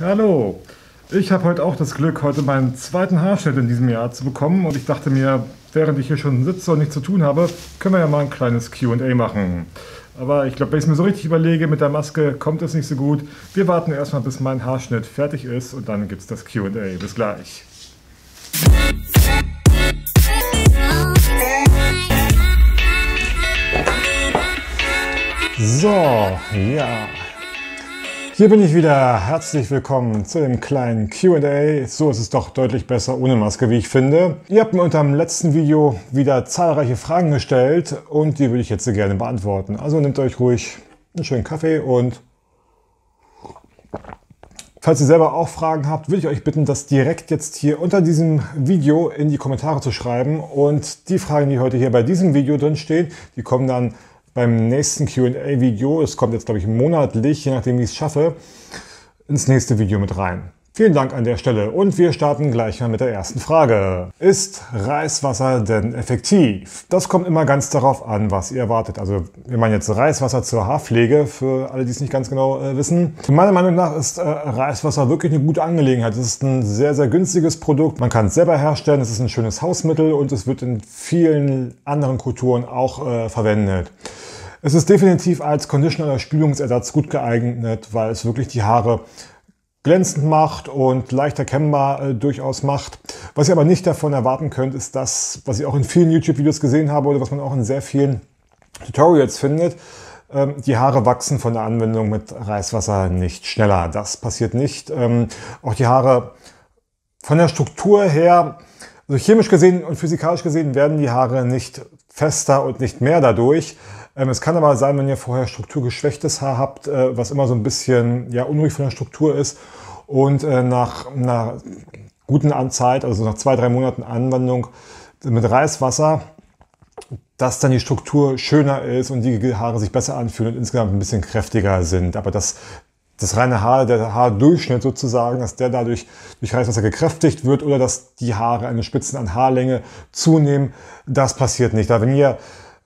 Hallo. Ich habe heute auch das Glück, heute meinen zweiten Haarschnitt in diesem Jahr zu bekommen und ich dachte mir, während ich hier schon sitze und nichts zu tun habe, können wir ja mal ein kleines Q&A machen. Aber ich glaube, wenn ich es mir so richtig überlege, mit der Maske kommt es nicht so gut. Wir warten erstmal, bis mein Haarschnitt fertig ist und dann gibt es das Q&A. Bis gleich. So, ja. Hier bin ich wieder. Herzlich willkommen zu dem kleinen QA. So ist es doch deutlich besser ohne Maske, wie ich finde. Ihr habt mir unter dem letzten Video wieder zahlreiche Fragen gestellt und die würde ich jetzt gerne beantworten. Also nehmt euch ruhig einen schönen Kaffee und Falls ihr selber auch Fragen habt, würde ich euch bitten, das direkt jetzt hier unter diesem Video in die Kommentare zu schreiben. Und die Fragen, die heute hier bei diesem Video drin stehen, die kommen dann beim nächsten QA-Video, es kommt jetzt glaube ich monatlich, je nachdem wie ich es schaffe, ins nächste Video mit rein. Vielen Dank an der Stelle und wir starten gleich mal mit der ersten Frage. Ist Reiswasser denn effektiv? Das kommt immer ganz darauf an, was ihr erwartet. Also wir meinen jetzt Reiswasser zur Haarpflege, für alle, die es nicht ganz genau äh, wissen. Meiner Meinung nach ist äh, Reiswasser wirklich eine gute Angelegenheit. Es ist ein sehr, sehr günstiges Produkt. Man kann es selber herstellen, es ist ein schönes Hausmittel und es wird in vielen anderen Kulturen auch äh, verwendet. Es ist definitiv als Conditioner oder Spülungsersatz gut geeignet, weil es wirklich die Haare glänzend macht und leicht erkennbar äh, durchaus macht. Was ihr aber nicht davon erwarten könnt, ist das, was ich auch in vielen YouTube-Videos gesehen habe oder was man auch in sehr vielen Tutorials findet. Ähm, die Haare wachsen von der Anwendung mit Reiswasser nicht schneller. Das passiert nicht. Ähm, auch die Haare von der Struktur her, also chemisch gesehen und physikalisch gesehen, werden die Haare nicht fester und nicht mehr dadurch. Ähm, es kann aber sein, wenn ihr vorher strukturgeschwächtes Haar habt, äh, was immer so ein bisschen ja, unruhig von der Struktur ist und äh, nach einer guten Zeit, also nach zwei, drei Monaten Anwendung mit Reiswasser, dass dann die Struktur schöner ist und die Haare sich besser anfühlen und insgesamt ein bisschen kräftiger sind. Aber das, das reine Haar, der Haardurchschnitt sozusagen, dass der dadurch durch Reiswasser gekräftigt wird oder dass die Haare eine Spitzen an Haarlänge zunehmen, das passiert nicht. Da wenn ihr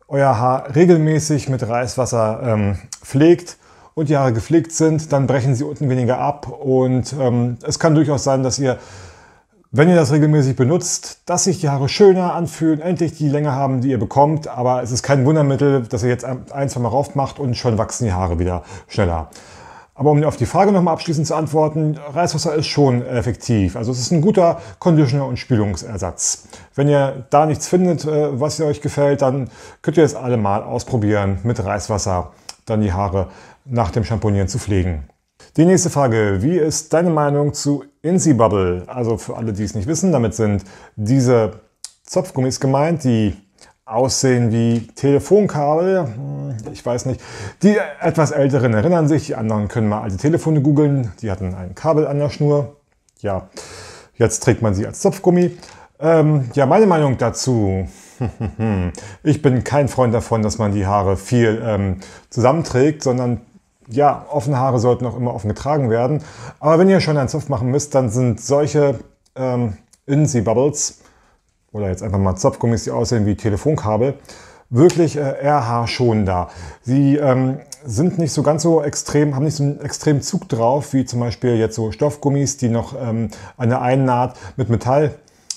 euer Haar regelmäßig mit Reiswasser ähm, pflegt und die Haare gepflegt sind, dann brechen sie unten weniger ab. Und ähm, es kann durchaus sein, dass ihr, wenn ihr das regelmäßig benutzt, dass sich die Haare schöner anfühlen, endlich die Länge haben, die ihr bekommt. Aber es ist kein Wundermittel, dass ihr jetzt ein, zwei Mal rauf macht und schon wachsen die Haare wieder schneller. Aber um auf die Frage nochmal abschließend zu antworten, Reiswasser ist schon effektiv. Also es ist ein guter Conditioner und Spülungsersatz. Wenn ihr da nichts findet, äh, was ihr euch gefällt, dann könnt ihr es alle mal ausprobieren, mit Reiswasser dann die Haare nach dem Shampoonieren zu pflegen. Die nächste Frage, wie ist deine Meinung zu Insi Bubble? Also für alle, die es nicht wissen, damit sind diese Zopfgummis gemeint, die aussehen wie Telefonkabel. Hm, ich weiß nicht. Die etwas Älteren erinnern sich, die anderen können mal alte Telefone googeln. Die hatten ein Kabel an der Schnur. Ja, jetzt trägt man sie als Zopfgummi. Ähm, ja, meine Meinung dazu. Ich bin kein Freund davon, dass man die Haare viel ähm, zusammenträgt, sondern ja, offene Haare sollten auch immer offen getragen werden. Aber wenn ihr schon einen Zopf machen müsst, dann sind solche ähm, Insi Bubbles oder jetzt einfach mal Zopfgummis, die aussehen wie Telefonkabel, wirklich äh, RH-schonender. Sie ähm, sind nicht so ganz so extrem, haben nicht so einen extremen Zug drauf, wie zum Beispiel jetzt so Stoffgummis, die noch ähm, an der einen Naht mit Metall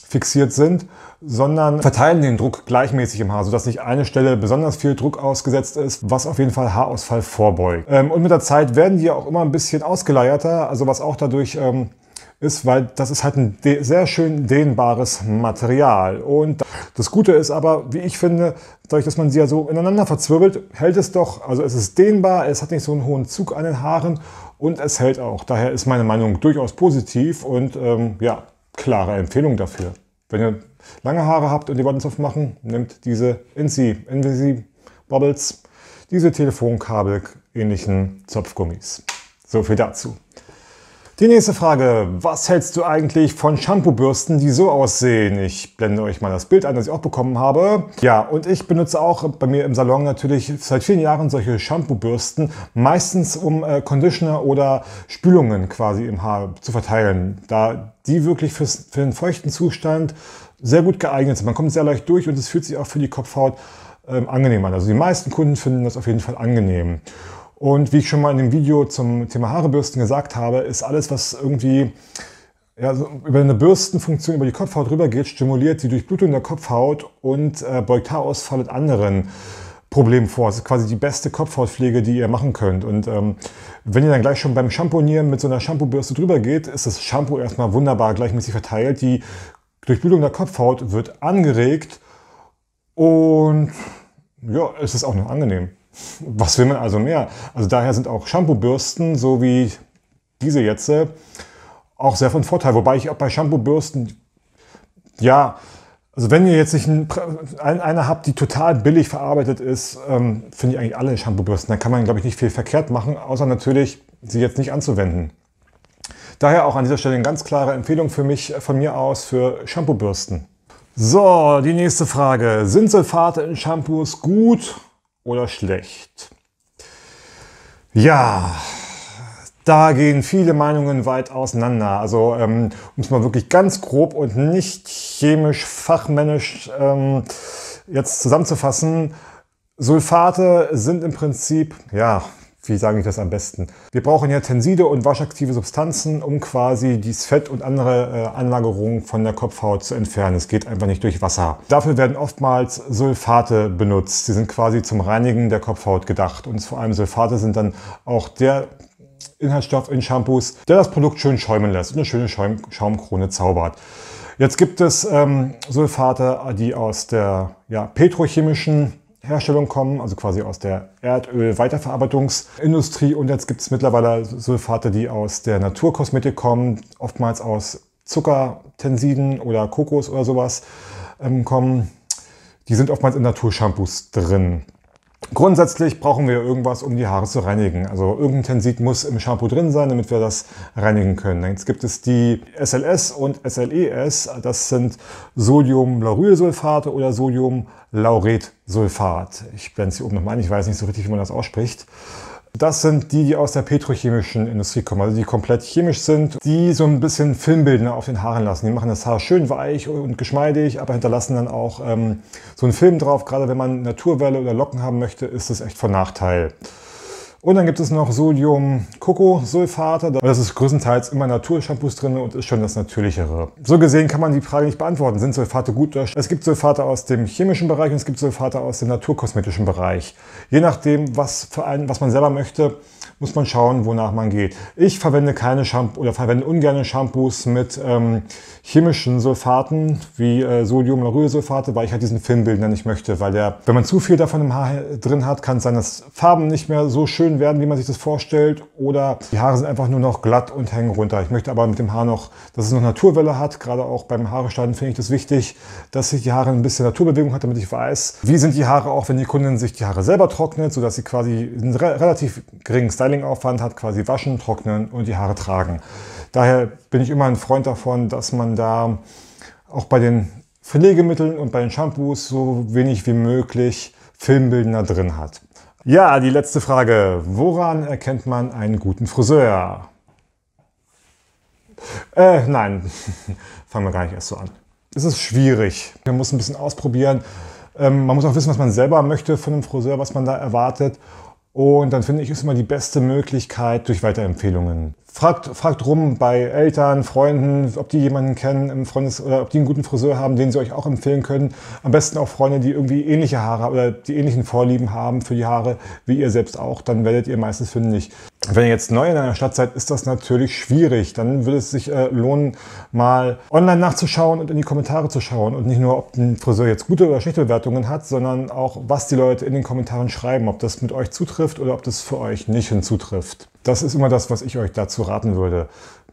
fixiert sind, sondern verteilen den Druck gleichmäßig im Haar, sodass nicht eine Stelle besonders viel Druck ausgesetzt ist, was auf jeden Fall Haarausfall vorbeugt. Ähm, und mit der Zeit werden die auch immer ein bisschen ausgeleierter, also was auch dadurch ähm, ist, weil das ist halt ein sehr schön dehnbares Material. Und das Gute ist aber, wie ich finde, dadurch, dass man sie ja so ineinander verzwirbelt, hält es doch, also es ist dehnbar, es hat nicht so einen hohen Zug an den Haaren und es hält auch. Daher ist meine Meinung durchaus positiv und ähm, ja, klare Empfehlung dafür. Wenn ihr lange Haare habt und die Buttons aufmachen, nehmt diese Insi, Invisi Bubbles, diese Telefonkabel ähnlichen Zopfgummis. So viel dazu. Die nächste Frage. Was hältst du eigentlich von Shampoo-Bürsten, die so aussehen? Ich blende euch mal das Bild ein, das ich auch bekommen habe. Ja, und ich benutze auch bei mir im Salon natürlich seit vielen Jahren solche Shampoo-Bürsten, meistens um äh, Conditioner oder Spülungen quasi im Haar zu verteilen, da die wirklich fürs, für den feuchten Zustand sehr gut geeignet sind. Man kommt sehr leicht durch und es fühlt sich auch für die Kopfhaut ähm, angenehm an. Also die meisten Kunden finden das auf jeden Fall angenehm. Und wie ich schon mal in dem Video zum Thema Haarebürsten gesagt habe, ist alles, was irgendwie ja, so über eine Bürstenfunktion über die Kopfhaut rübergeht, stimuliert die Durchblutung der Kopfhaut und äh, beugt Haarausfall und anderen Problemen vor. Das ist quasi die beste Kopfhautpflege, die ihr machen könnt. Und ähm, wenn ihr dann gleich schon beim Shampoonieren mit so einer Shampoo-Bürste drüber geht, ist das Shampoo erstmal wunderbar gleichmäßig verteilt. Die Durchblutung der Kopfhaut wird angeregt und ja, es ist auch noch angenehm. Was will man also mehr? Also daher sind auch Shampoo-Bürsten, so wie diese jetzt, äh, auch sehr von Vorteil. Wobei ich auch bei Shampoo-Bürsten, ja, also wenn ihr jetzt nicht ein, eine habt, die total billig verarbeitet ist, ähm, finde ich eigentlich alle Shampoo-Bürsten. Da kann man, glaube ich, nicht viel verkehrt machen, außer natürlich, sie jetzt nicht anzuwenden. Daher auch an dieser Stelle eine ganz klare Empfehlung für mich, von mir aus, für Shampoo-Bürsten. So, die nächste Frage. Sind Sulfate in Shampoos gut oder schlecht? Ja, da gehen viele Meinungen weit auseinander. Also ähm, um es mal wirklich ganz grob und nicht chemisch, fachmännisch ähm, jetzt zusammenzufassen, Sulfate sind im Prinzip, ja, wie sage ich das am besten? Wir brauchen ja Tenside und waschaktive Substanzen, um quasi dieses Fett und andere äh, Anlagerungen von der Kopfhaut zu entfernen. Es geht einfach nicht durch Wasser. Dafür werden oftmals Sulfate benutzt. Sie sind quasi zum Reinigen der Kopfhaut gedacht. Und vor allem Sulfate sind dann auch der Inhaltsstoff in Shampoos, der das Produkt schön schäumen lässt und eine schöne Schaum Schaumkrone zaubert. Jetzt gibt es ähm, Sulfate, die aus der ja, petrochemischen Herstellung kommen, also quasi aus der Erdöl-Weiterverarbeitungsindustrie. Und jetzt gibt es mittlerweile Sulfate, die aus der Naturkosmetik kommen, oftmals aus Zuckertensiden oder Kokos oder sowas ähm, kommen. Die sind oftmals in Naturshampoos drin. Grundsätzlich brauchen wir irgendwas, um die Haare zu reinigen. Also irgendein Tensid muss im Shampoo drin sein, damit wir das reinigen können. Jetzt gibt es die SLS und SLES. Das sind Sodiumlaurylsulfate oder Sodiumlauretsulfat. Ich blende es hier oben nochmal ein. Ich weiß nicht so richtig, wie man das ausspricht. Das sind die, die aus der petrochemischen Industrie kommen, also die komplett chemisch sind, die so ein bisschen Filmbildner auf den Haaren lassen. Die machen das Haar schön weich und geschmeidig, aber hinterlassen dann auch ähm, so einen Film drauf. Gerade wenn man Naturwelle oder Locken haben möchte, ist das echt von Nachteil. Und dann gibt es noch Sodium-Coco-Sulfate. Das ist größtenteils immer Naturshampoos drin und ist schon das Natürlichere. So gesehen kann man die Frage nicht beantworten. Sind Sulfate gut oder Es gibt Sulfate aus dem chemischen Bereich und es gibt Sulfate aus dem naturkosmetischen Bereich. Je nachdem, was, für einen, was man selber möchte, muss man schauen, wonach man geht. Ich verwende keine Shampoo oder verwende ungerne Shampoos mit ähm, chemischen Sulfaten wie äh, Sodiumlaurylsulfate, weil ich halt diesen Filmbildner nicht möchte, weil der, wenn man zu viel davon im Haar drin hat, kann es sein, dass Farben nicht mehr so schön werden, wie man sich das vorstellt oder die Haare sind einfach nur noch glatt und hängen runter. Ich möchte aber mit dem Haar noch, dass es noch Naturwelle hat, gerade auch beim Haare finde ich das wichtig, dass sich die Haare ein bisschen Naturbewegung hat, damit ich weiß, wie sind die Haare auch, wenn die Kundin sich die Haare selber trocknet, sodass sie quasi einen relativ geringen Style Stylingaufwand hat, quasi waschen, trocknen und die Haare tragen. Daher bin ich immer ein Freund davon, dass man da auch bei den Pflegemitteln und bei den Shampoos so wenig wie möglich Filmbildner drin hat. Ja, die letzte Frage. Woran erkennt man einen guten Friseur? Äh, nein, fangen wir gar nicht erst so an. Es ist schwierig. Man muss ein bisschen ausprobieren. Ähm, man muss auch wissen, was man selber möchte von einem Friseur, was man da erwartet. Und dann finde ich, ist immer die beste Möglichkeit durch Weiterempfehlungen. Fragt, fragt rum bei Eltern, Freunden, ob die jemanden kennen im Freundes- oder ob die einen guten Friseur haben, den sie euch auch empfehlen können. Am besten auch Freunde, die irgendwie ähnliche Haare oder die ähnlichen Vorlieben haben für die Haare, wie ihr selbst auch. Dann werdet ihr meistens fündig. Wenn ihr jetzt neu in einer Stadt seid, ist das natürlich schwierig. Dann würde es sich äh, lohnen, mal online nachzuschauen und in die Kommentare zu schauen. Und nicht nur, ob ein Friseur jetzt gute oder schlechte Bewertungen hat, sondern auch, was die Leute in den Kommentaren schreiben. Ob das mit euch zutrifft oder ob das für euch nicht hinzutrifft. Das ist immer das, was ich euch dazu raten würde.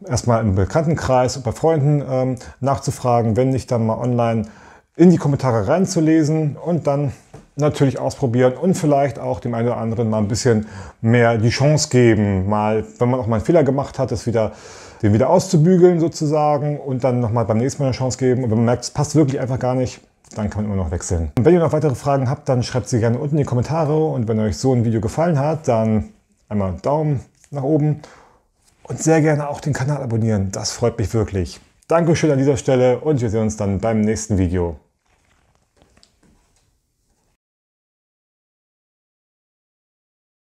Erstmal im Bekanntenkreis und bei Freunden ähm, nachzufragen, wenn nicht dann mal online in die Kommentare reinzulesen und dann natürlich ausprobieren und vielleicht auch dem einen oder anderen mal ein bisschen mehr die Chance geben, mal, wenn man auch mal einen Fehler gemacht hat, das wieder, den wieder auszubügeln sozusagen und dann nochmal beim nächsten Mal eine Chance geben. Und wenn man merkt, es passt wirklich einfach gar nicht, dann kann man immer noch wechseln. Und wenn ihr noch weitere Fragen habt, dann schreibt sie gerne unten in die Kommentare und wenn euch so ein Video gefallen hat, dann einmal Daumen nach oben und sehr gerne auch den Kanal abonnieren. Das freut mich wirklich. Dankeschön an dieser Stelle und wir sehen uns dann beim nächsten Video.